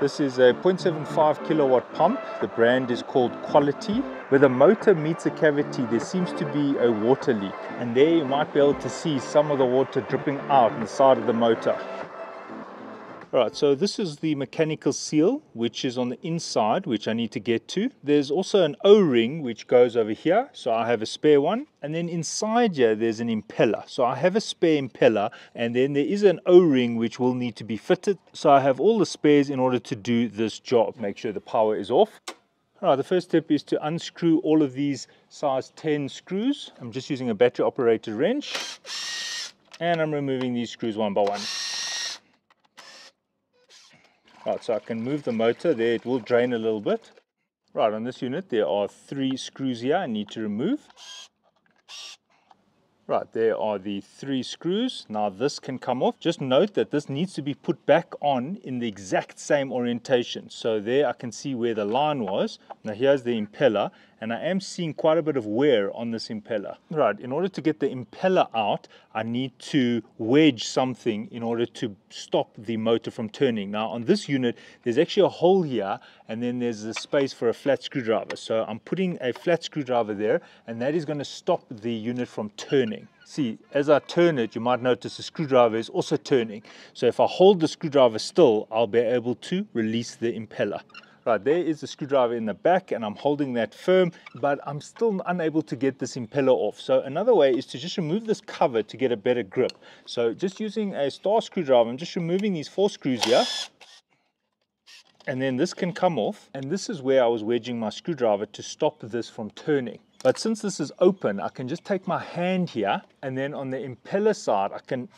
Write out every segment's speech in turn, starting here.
This is a 0.75 kilowatt pump. The brand is called Quality. Where the motor meets a cavity, there seems to be a water leak. And there you might be able to see some of the water dripping out the side of the motor. Right, so this is the mechanical seal, which is on the inside, which I need to get to. There's also an O-ring, which goes over here, so I have a spare one. And then inside here, there's an impeller. So I have a spare impeller, and then there is an O-ring, which will need to be fitted. So I have all the spares in order to do this job. Make sure the power is off. All right, the first step is to unscrew all of these size 10 screws. I'm just using a battery operated wrench, and I'm removing these screws one by one. Right, so I can move the motor there, it will drain a little bit. Right, on this unit there are three screws here I need to remove. Right, there are the three screws. Now this can come off. Just note that this needs to be put back on in the exact same orientation. So there I can see where the line was. Now here's the impeller and I am seeing quite a bit of wear on this impeller. Right, in order to get the impeller out, I need to wedge something in order to stop the motor from turning. Now on this unit, there's actually a hole here and then there's a space for a flat screwdriver. So I'm putting a flat screwdriver there and that is going to stop the unit from turning. See, as I turn it, you might notice the screwdriver is also turning. So if I hold the screwdriver still, I'll be able to release the impeller. Right, there is the screwdriver in the back and I'm holding that firm, but I'm still unable to get this impeller off. So another way is to just remove this cover to get a better grip. So just using a star screwdriver, I'm just removing these four screws here. And then this can come off. And this is where I was wedging my screwdriver to stop this from turning. But since this is open, I can just take my hand here and then on the impeller side, I can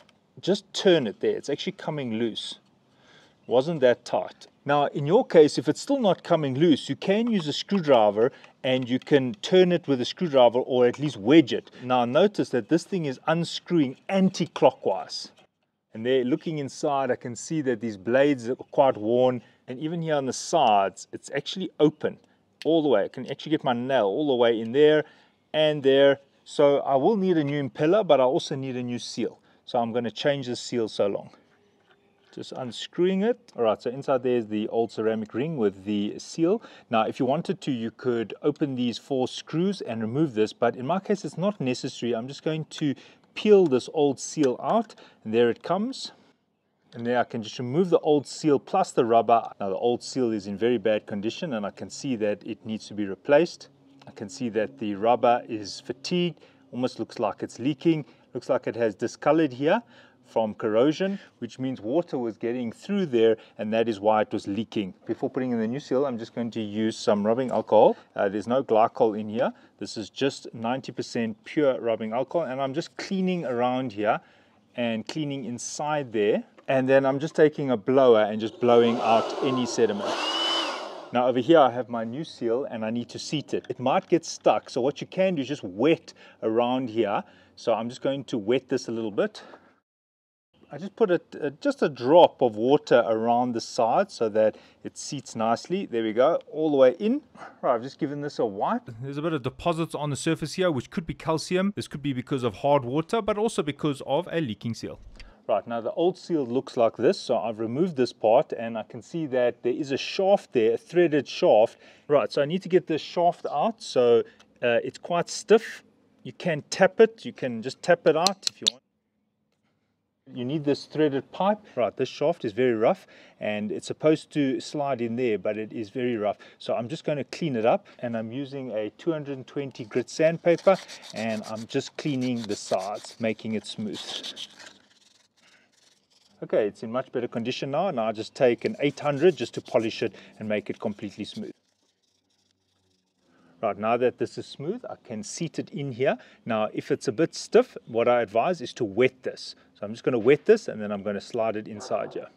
just turn it there. It's actually coming loose. Wasn't that tight. Now, in your case, if it's still not coming loose, you can use a screwdriver and you can turn it with a screwdriver or at least wedge it. Now, notice that this thing is unscrewing anti-clockwise. And there, looking inside, I can see that these blades are quite worn. And even here on the sides, it's actually open all the way. I can actually get my nail all the way in there and there. So I will need a new impeller, but I also need a new seal. So I'm going to change the seal so long just unscrewing it. All right, so inside there's the old ceramic ring with the seal. Now, if you wanted to, you could open these four screws and remove this, but in my case, it's not necessary. I'm just going to peel this old seal out, and there it comes. And there I can just remove the old seal plus the rubber. Now the old seal is in very bad condition and I can see that it needs to be replaced. I can see that the rubber is fatigued, almost looks like it's leaking. Looks like it has discolored here from corrosion, which means water was getting through there and that is why it was leaking. Before putting in the new seal, I'm just going to use some rubbing alcohol. Uh, there's no glycol in here. This is just 90% pure rubbing alcohol and I'm just cleaning around here and cleaning inside there. And then I'm just taking a blower and just blowing out any sediment. Now over here I have my new seal and I need to seat it. It might get stuck, so what you can do is just wet around here. So I'm just going to wet this a little bit. I just put a, a, just a drop of water around the side so that it seats nicely. There we go, all the way in. Right, I've just given this a wipe. There's a bit of deposits on the surface here, which could be calcium. This could be because of hard water, but also because of a leaking seal. Right, now the old seal looks like this. So I've removed this part and I can see that there is a shaft there, a threaded shaft. Right, so I need to get this shaft out. So uh, it's quite stiff. You can tap it. You can just tap it out if you want. You need this threaded pipe. Right, this shaft is very rough and it's supposed to slide in there, but it is very rough. So I'm just going to clean it up and I'm using a 220 grit sandpaper and I'm just cleaning the sides, making it smooth. Okay, it's in much better condition now. Now I'll just take an 800 just to polish it and make it completely smooth. Right, now that this is smooth, I can seat it in here. Now, if it's a bit stiff, what I advise is to wet this. So I'm just going to wet this and then I'm going to slide it inside here.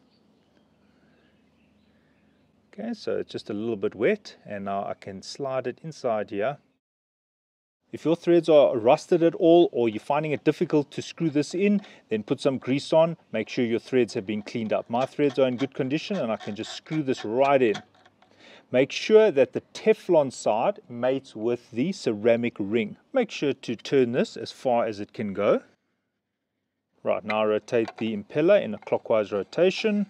Okay, so it's just a little bit wet and now I can slide it inside here. If your threads are rusted at all or you're finding it difficult to screw this in, then put some grease on. Make sure your threads have been cleaned up. My threads are in good condition and I can just screw this right in. Make sure that the Teflon side mates with the ceramic ring. Make sure to turn this as far as it can go. Right, now rotate the impeller in a clockwise rotation.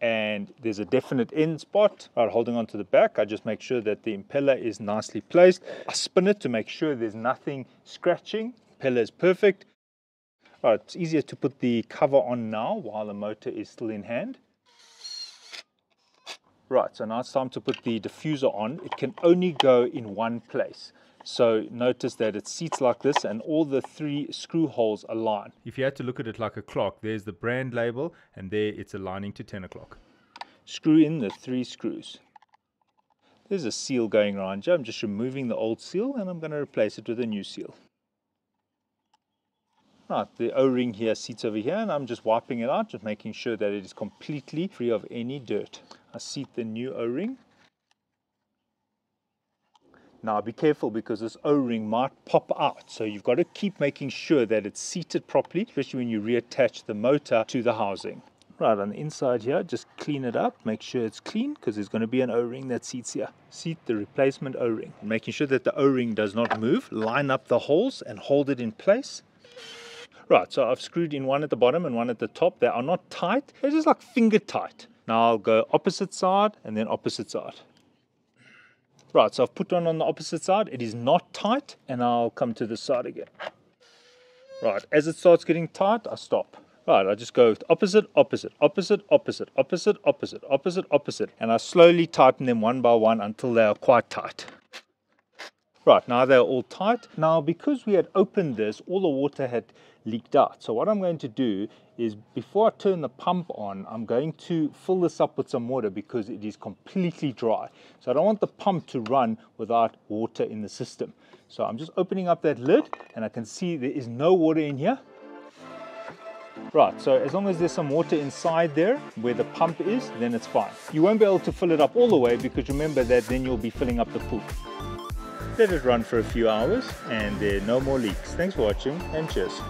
And there's a definite end spot. Right, holding on to the back, I just make sure that the impeller is nicely placed. I spin it to make sure there's nothing scratching. Impeller is perfect. Right, it's easier to put the cover on now while the motor is still in hand. Right, so now it's time to put the diffuser on. It can only go in one place. So notice that it seats like this and all the three screw holes align. If you had to look at it like a clock, there's the brand label and there it's aligning to 10 o'clock. Screw in the three screws. There's a seal going around here. I'm just removing the old seal and I'm going to replace it with a new seal. Right, the O-ring here seats over here and I'm just wiping it out, just making sure that it is completely free of any dirt. I seat the new O-ring. Now be careful because this O-ring might pop out. So you've got to keep making sure that it's seated properly, especially when you reattach the motor to the housing. Right, on the inside here, just clean it up, make sure it's clean because there's going to be an O-ring that seats here. Seat the replacement O-ring, making sure that the O-ring does not move. Line up the holes and hold it in place. Right, so I've screwed in one at the bottom and one at the top. They are not tight, they're just like finger tight. Now I'll go opposite side and then opposite side. Right, so I've put one on the opposite side. It is not tight and I'll come to this side again. Right, as it starts getting tight, I stop. Right, I just go opposite, opposite, opposite, opposite, opposite, opposite, opposite, opposite, and I slowly tighten them one by one until they are quite tight. Right, now they're all tight. Now, because we had opened this, all the water had leaked out. So what I'm going to do is before I turn the pump on, I'm going to fill this up with some water because it is completely dry. So I don't want the pump to run without water in the system. So I'm just opening up that lid and I can see there is no water in here. Right, so as long as there's some water inside there where the pump is, then it's fine. You won't be able to fill it up all the way because remember that then you'll be filling up the pool. Let it run for a few hours and there are no more leaks. Thanks for watching and cheers.